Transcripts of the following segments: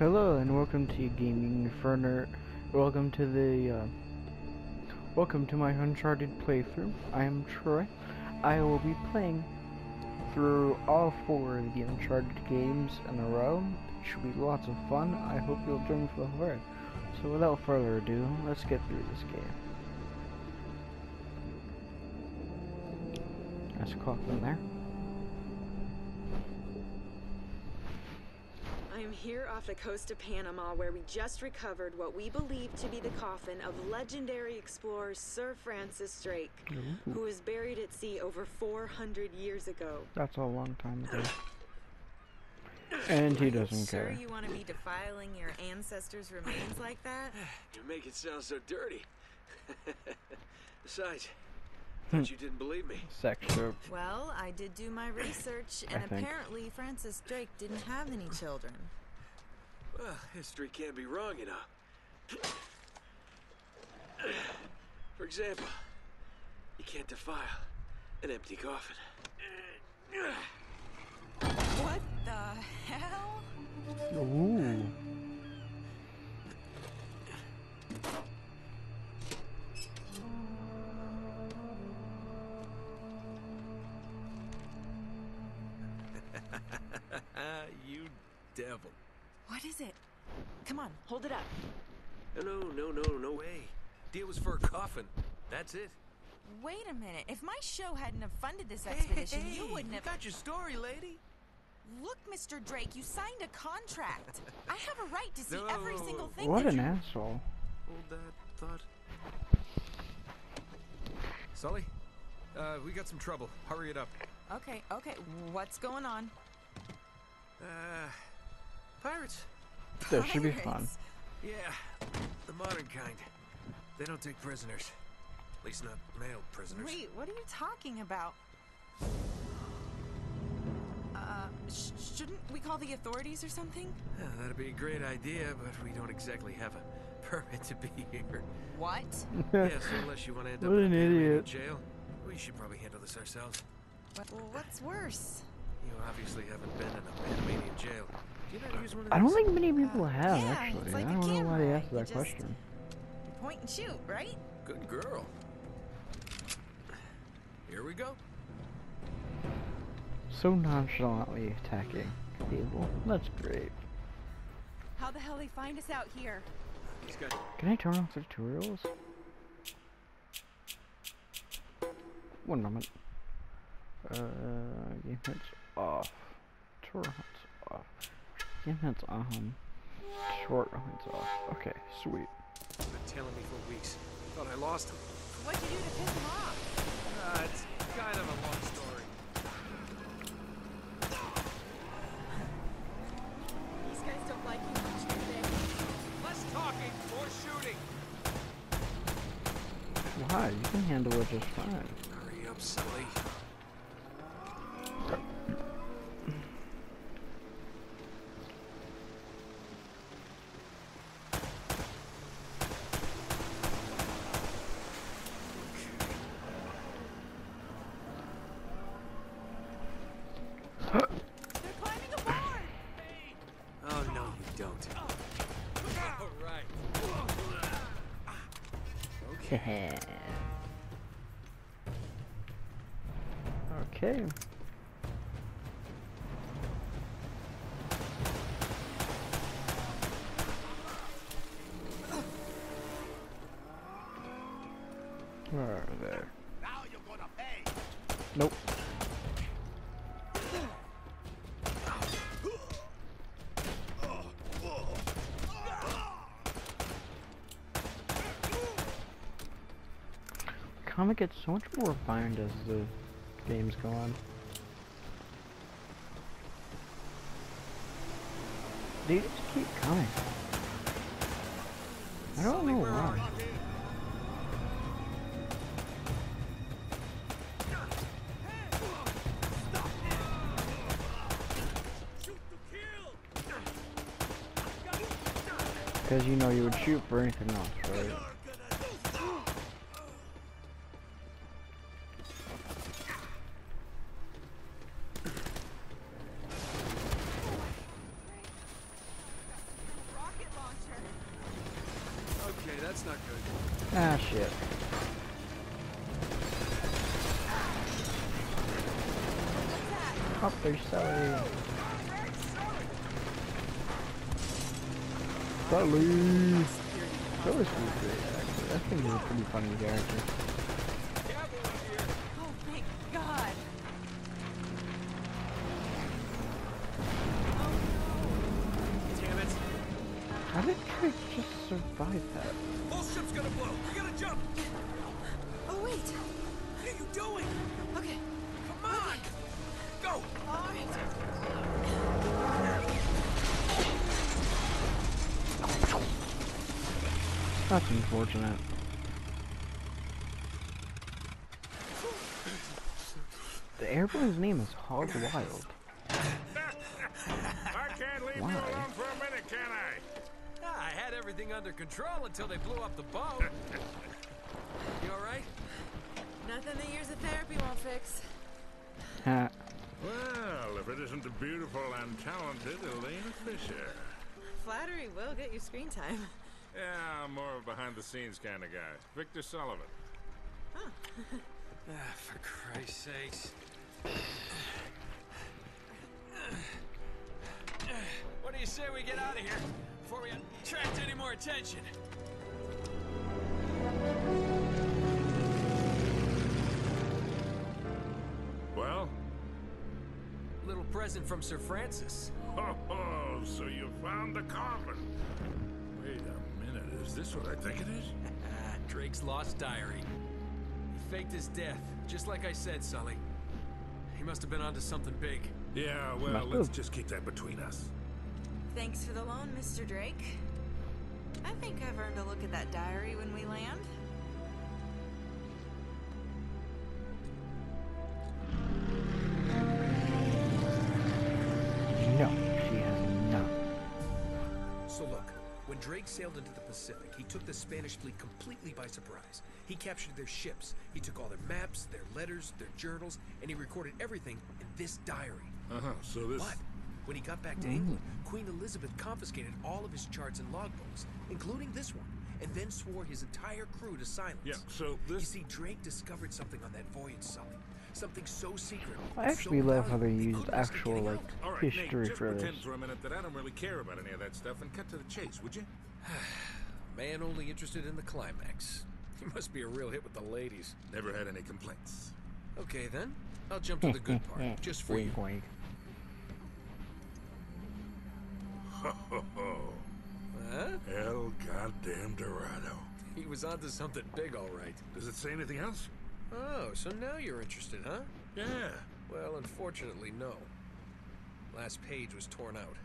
Hello and welcome to Gaming for Nerds. Welcome to the uh, welcome to my Uncharted playthrough. I am Troy. I will be playing through all four of the Uncharted games in a row. It should be lots of fun. I hope you'll join me for the ride. So without further ado, let's get through this game. That's a coffin there. Here off the coast of Panama where we just recovered what we believe to be the coffin of legendary explorer Sir Francis Drake, Ooh, who was buried at sea over 400 years ago. that's a long time ago. And he doesn't sure care. you want to be defiling your ancestors' remains like that? You make it sound so dirty. Besides, Hmm. thought you didn't believe me. Sex joke. Well, I did do my research, and apparently Francis Drake didn't have any children. Well, history can't be wrong, you know. For example, you can't defile an empty coffin. What the hell? Ooh. What is it? Come on, hold it up. No, no, no, no way. Deal was for a coffin. That's it. Wait a minute. If my show hadn't have funded this expedition, you wouldn't have. got your story, lady. Look, Mr. Drake, you signed a contract. I have a right to see No, every single thing What that an you... asshole. Hold that thought. Sully, uh, we got some trouble. Hurry it up. Okay, okay. What's going on? Uh, pirates. This should be fun. Yeah, the modern kind. They don't take prisoners. At least not male prisoners. Wait, what are you talking about? Uh, sh- shouldn't we call the authorities or something? Yeah, that'd be a great idea, but we don't exactly have a permit to be here. What? yes, unless you want to end up What in a an Panamanian idiot. jail, we should probably handle this ourselves. What- well, what's worse? You obviously haven't been in a Panamanian jail. I don't think many people have, yeah, actually. it's like I a don't know why they asked that just- question. point And shoot, right? Good girl. Here we go. So nonchalantly attacking people. That's great. How the hell they find us out here? He's Can I turn off the tutorials? One moment. Uh, game hits off. Tour hunts off. Game hits on. Short hunts off. Okay, sweet. been tailing me for weeks. Thought I lost him. What'd you do to piss him off? Uh, it's kind of a long story. These guys don't like you much, do they? Less talking, more shooting. Why? You can handle it just fine. Hurry up, Sully. Nope. Comic gets so much more refined as the games go on. They just keep coming. I don't know why. Because you know you would shoot for anything else, right? Ah, shit. Oh, there's somebody. There, Sully. Sully. Sully's pretty great, actually. I think he's a pretty funny character. The airplane's name is Hog Wild. I can't leave Why? you alone for a minute, can I? Ah, I had everything under control until they blew up the boat. you all right? Nothing the years of therapy won't fix. Ha. Well, if it isn't the beautiful and talented Elena Fisher. Flattery will get you screen time. Yeah, I'm more of a behind-the-scenes kind of guy. Victor Sullivan. Ah, for Christ's sakes. What do you say we get out of here before we attract any more attention? Well? Little present from Sir Francis. Ho ho, so you found the coffin. Wait a minute, is this what I think it is? Ah, Drake's lost diary. He faked his death, just like I said, Sully. He must have been onto something big. Yeah, well, Must let's just keep that between us. Thanks for the loan, Mr. Drake. I think I've earned a look at that diary when we land. Sailed into the Pacific, he took the Spanish fleet completely by surprise. He captured their ships, he took all their maps, their letters, their journals, and he recorded everything in this diary. Uh-huh, so this... But when he got back to England, Queen Elizabeth confiscated all of his charts and logbooks, including this one, and then swore his entire crew to silence. Yeah, so this... You see, Drake discovered something on that voyage, Sully. Something so secret. I and actually so love how they used couldn't risk it actual like out. All right, history Nate, just for pretend this. for a minute that I don't really care about any of that stuff and cut to the chase, would you? Man only interested in the climax. He must be a real hit with the ladies. Never had any complaints. Okay then, I'll jump to the good part, just for you. Wink, wink. Ho ho ho. Huh? El goddamn Dorado. He was onto something big, all right. Does it say anything else? Oh, so now you're interested, huh? Yeah. Well, unfortunately, no. Last page was torn out.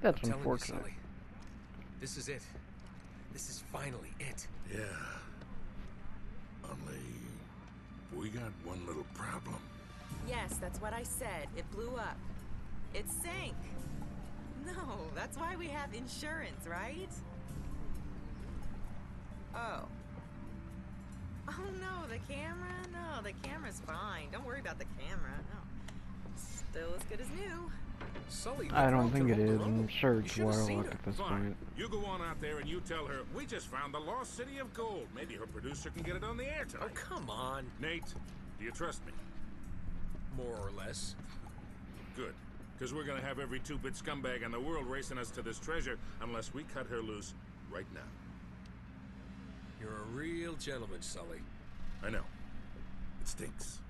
That's I'm telling unfortunate. you, Sully. This is it. This is finally it. Yeah. Only... We got one little problem. Yes, that's what I said. It blew up. It sank. No, that's why we have insurance, right? Oh. Oh no, the camera? No, the camera's fine. Don't worry about the camera. No. Still as good as new. Sully, I don't think it is. I'm sure it's should have seen Warlock at this Fine. point. You go on out there and you tell her, we just found the lost city of gold. Maybe her producer can get it on the air Oh, come on. Nate, do you trust me? More or less. Good. Because we're gonna have every two-bit scumbag in the world racing us to this treasure unless we cut her loose right now. You're a real gentleman, Sully. I know. It stinks.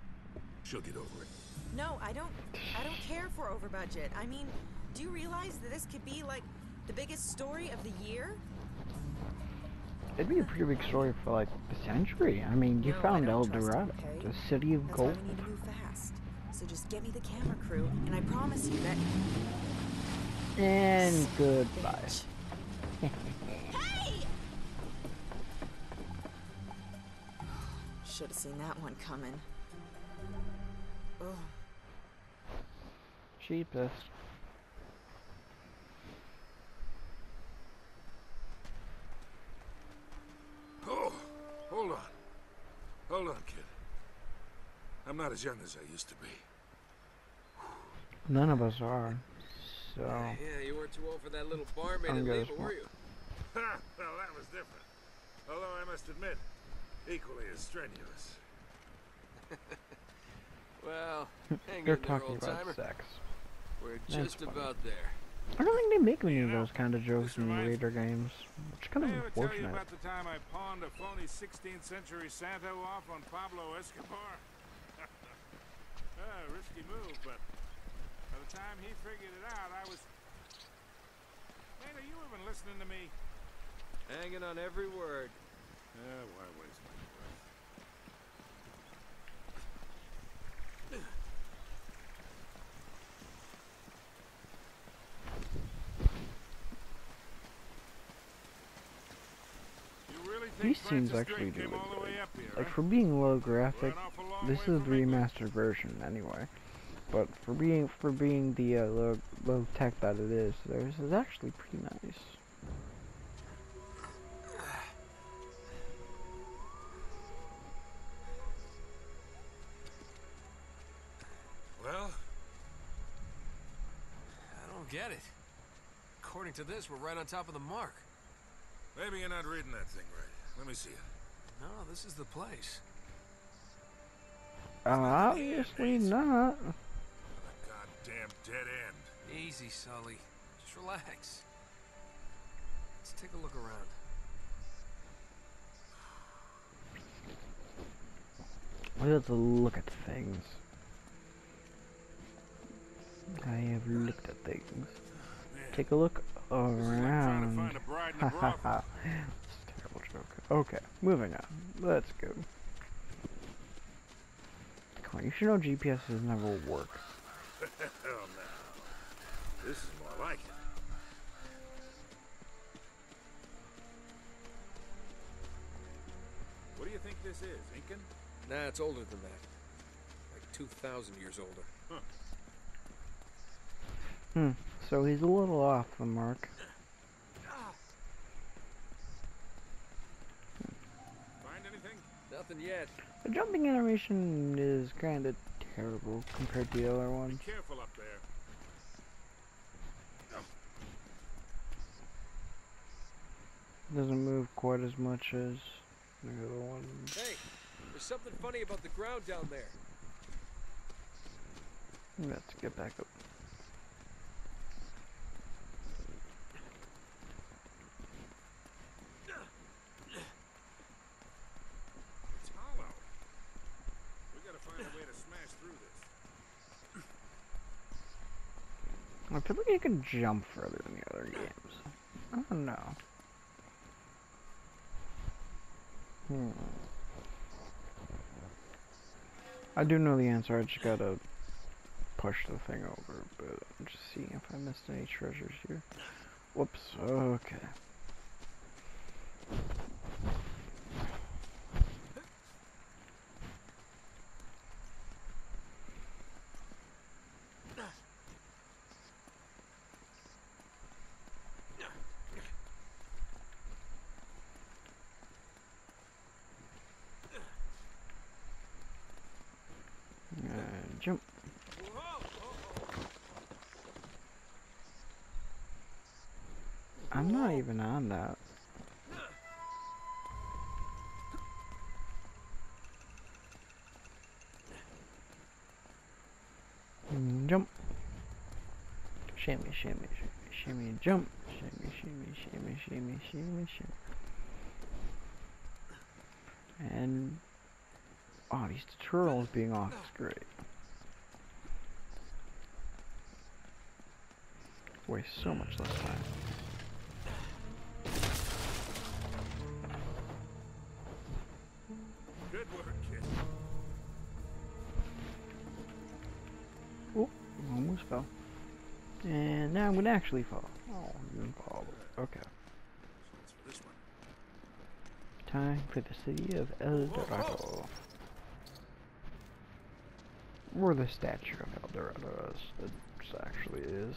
She'll get over it. No, I don't I don't care for over budget. I mean, do you realize that this could be like the biggest story of the year? It'd be a pretty big story for like the century. I mean, you No, found El Dorado, okay? the city of That's gold. why we need to move fast. So just get me the camera crew, and I promise you that. And goodbye. Hey! Should have seen that one coming. Oh, Cheapest. Oh, hold on. Hold on, kid. I'm not as young as I used to be. None of us are. So Yeah, you weren't too old for that little barmaid I'm in good Lima, were you? Ha! Well, that was different. Although I must admit, equally as strenuous. Well, They're talking about timer. sex. We're That's just funny. about there. I don't think they make any of those kind of jokes in the later games. Which is kind of I ever tell you unfortunate. about the time I pawned a phony 16th century santo off on Pablo Escobar? ah, risky move, but by the time he figured it out, I was. Man, are you even listening to me? Hanging on every word. Uh, why waste my breath? You really think These scenes actually do look all the way good. Like for being low graphic, an awful long this is the remastered version anyway. But for being for being the uh, low low tech that it is, this is actually pretty nice. Well, I don't get it. According to this, we're right on top of the mark. maybe you're not reading that thing right. Let me see it. No, this is the place. Uh, obviously not. A goddamn dead end. Easy, Sully. Just relax. Let's take a look around. Let's look at things. I have looked at things. Man, Take a look is like Okay, moving on. Let's go. Come on, you should know GPSs never work. Hell no. This is more like it. What do you think this is, Incan? Nah, it's older than that. Like 2,000 years older. Huh. Hmm, so he's a little off the mark. Find anything? Nothing yet. The jumping animation is kind of terrible compared to the other Be ones. careful up there. Doesn't move quite as much as the other one. Hey, there's something funny about the ground down there. Let's get back up. It's hollow. We gotta find a way to smash through this. You can jump further than the other games. I don't know. Hmm. I do know the answer. I just gotta push the thing over, but I'm just seeing if I missed any treasures here. Whoops. Okay. Uh, jump. I'm not even on that. Jump. Shimmy, shimmy, shimmy, shimmy, jump. Shimmy, shimmy, shimmy, shimmy, shimmy, shimmy. And oh, these tutorials being off is great. Waste so much less time. Fell. And now I'm gonna actually fall. Oh, I'm gonna fall. Okay. That's for this one. Time for the city of El Dorado. Or the statue of El Dorado, as it actually is.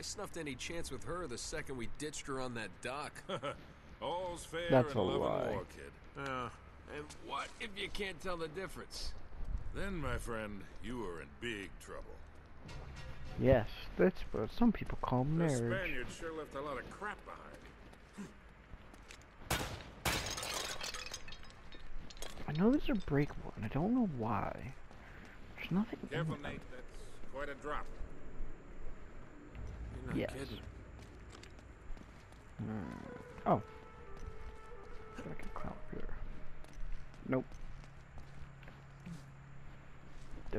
I snuffed any chance with her the second we ditched her on that dock. All's fair That's in a love lie. and war, kid. Uh, and what if you can't tell the difference? Then, my friend, you are in big trouble. Yes, that's what some people call marriage. The marriage. Spaniards sure left a lot of crap behind. I know there's a breakable, and I don't know why. There's nothing. in Careful, them. Nate. That's quite a drop. Not Yes. kidding. Hmm. Oh. I can climb up here. Nope. Um,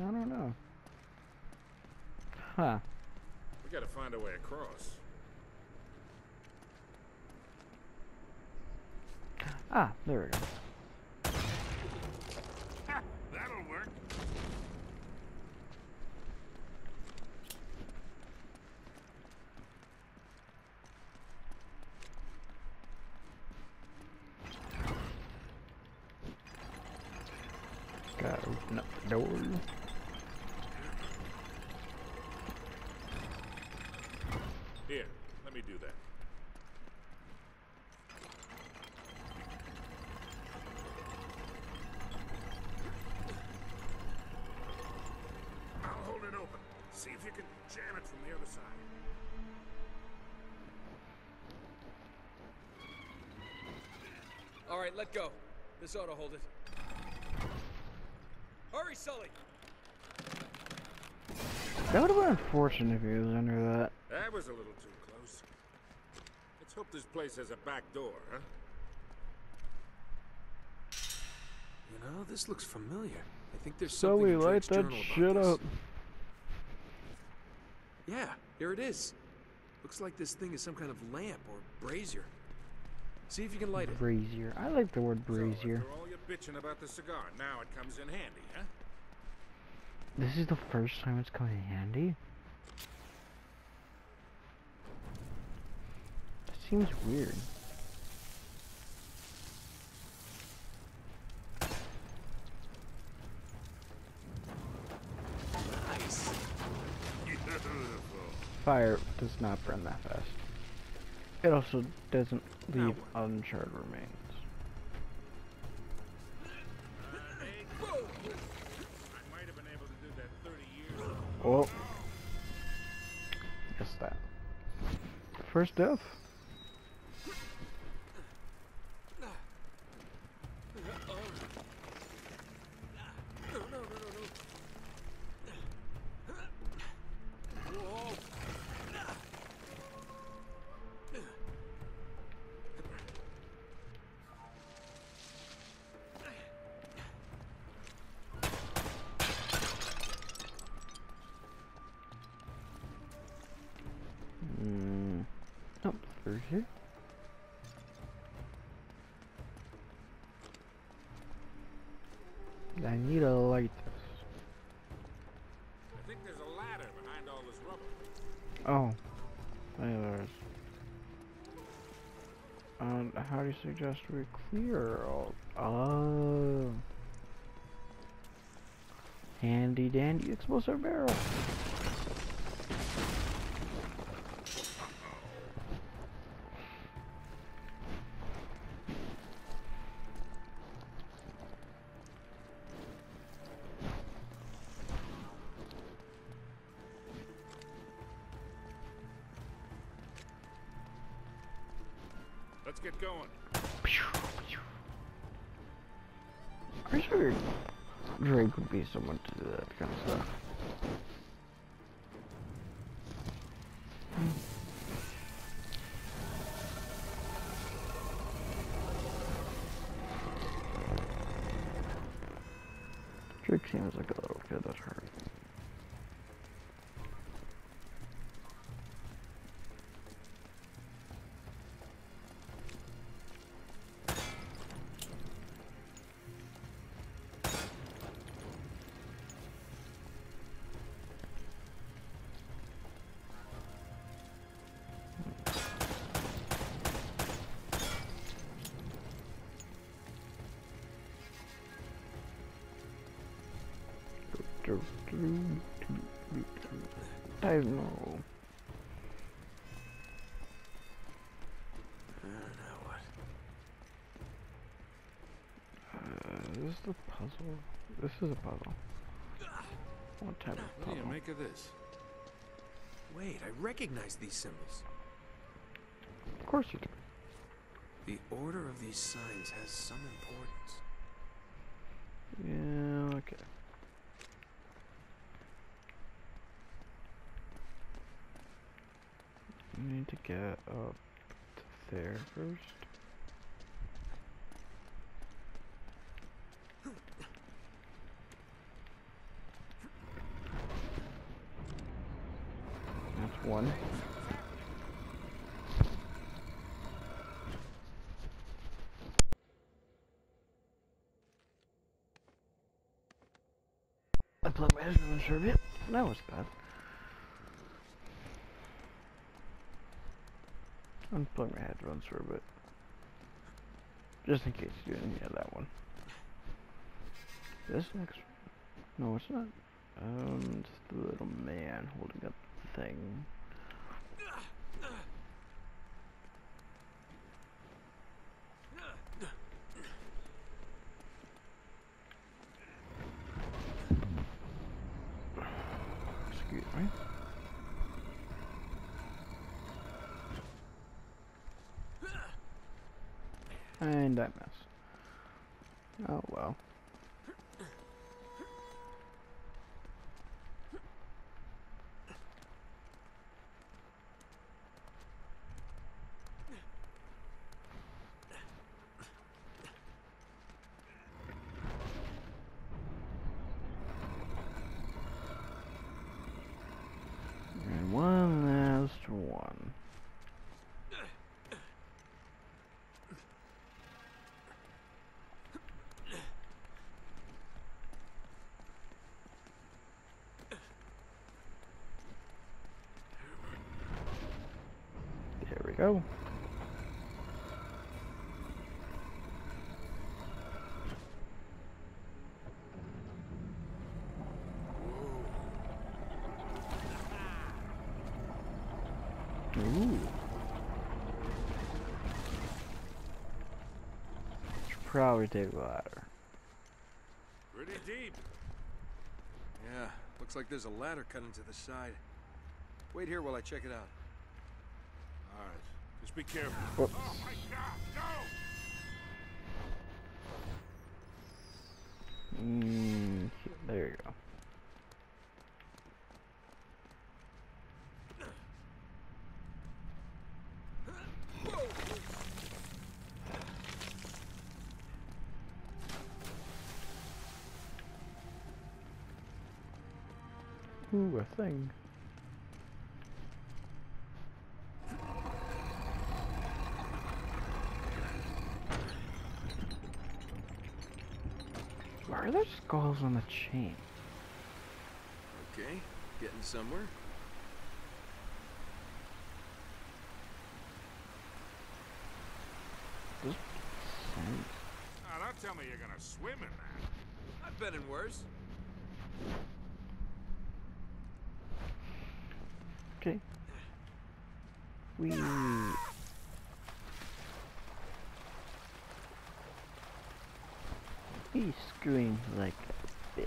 I don't know. Huh. We gotta find a way across. Ah, there we go. That'll work. Gotta open up the door. Here, let me do that. I'll hold it open. See if you can jam it from the other side. All right, let go. This ought to hold it. Hurry, Sully! That would have been unfortunate if he was under that. That was a little too close. Let's hope this place has a back door, huh? You know, this looks familiar. I think there's So something we in light Drake's that journal about shit this. Up. Yeah, here it is. Looks like this thing is some kind of lamp or brazier. See if you can light it. Brazier. I like the word So, brazier. after all your bitching about the cigar, now it comes in handy, huh? This is the first time it's come in handy. That seems weird. Nice. Beautiful. Fire does not burn that fast. It also doesn't leave uncharred remains. I might have been able to do that 30 years ago. Oh. Guess that. First death. Through here. I need a light. I think there's a ladder behind all this rubble. Oh. There there is. And how do you suggest we clear all? Oh. Handy dandy explosive barrel. Let's get going. I'm sure Drake would be someone to do that kind of stuff. Drake seems like a I don't know. Uh, is this the puzzle? This is a puzzle. What type of puzzle? What do you make of this? Wait, I recognize these symbols. Of course you do. The order of these signs has some importance. Yeah, okay. Need to get up to there first. That's one. I plugged my headphones for a bit. That was bad. Unplug my headphones for a bit. Just in case you didn't hear that one. This next No, it's not. Um, just the little man holding up the thing. Excuse me. And I missed. Oh well. And one last one. There we go. Ooh. Should probably take the ladder. Pretty deep. Yeah, looks like there's a ladder cut into the side. Wait here while I check it out. All right. Just be careful. Whoops. Oh my God! No! Mm, there you go. Ooh, a thing. Why are there skulls on the chain? Okay, getting somewhere. Does sense. Now, don't tell me you're gonna swim in that. I've been in worse. Okay. We. He screams like a bitch.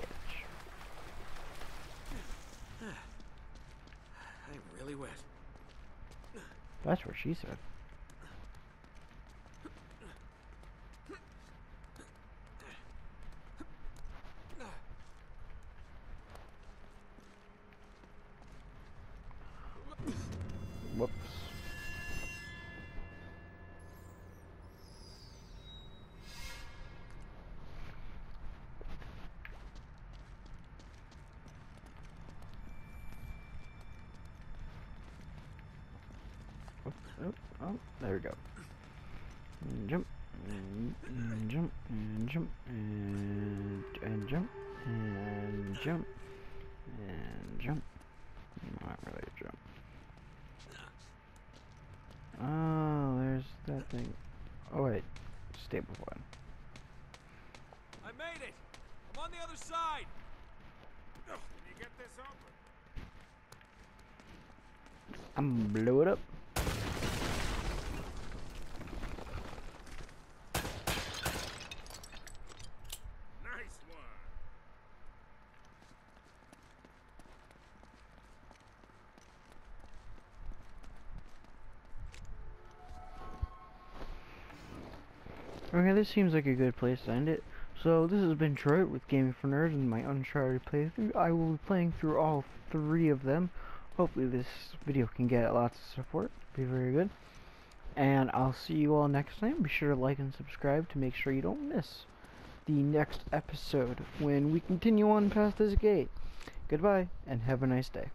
I'm really wet. That's what she said. Oh, oh, there we go. And jump, and, and jump, and jump, and, and jump, and jump, and jump. Not really a jump. Oh, there's that thing. Oh wait, stable one. I made it! I'm on the other side! Can you get this open? I'm blow it up. Nice one. Okay, this seems like a good place to end it. So this has been Troy with Gaming for Nerds and my Uncharted playthrough. I will be playing through all three of them. Hopefully this video can get lots of support. Be very good. And I'll see you all next time. Be sure to like and subscribe to make sure you don't miss the next episode when we continue on past this gate. Goodbye and have a nice day.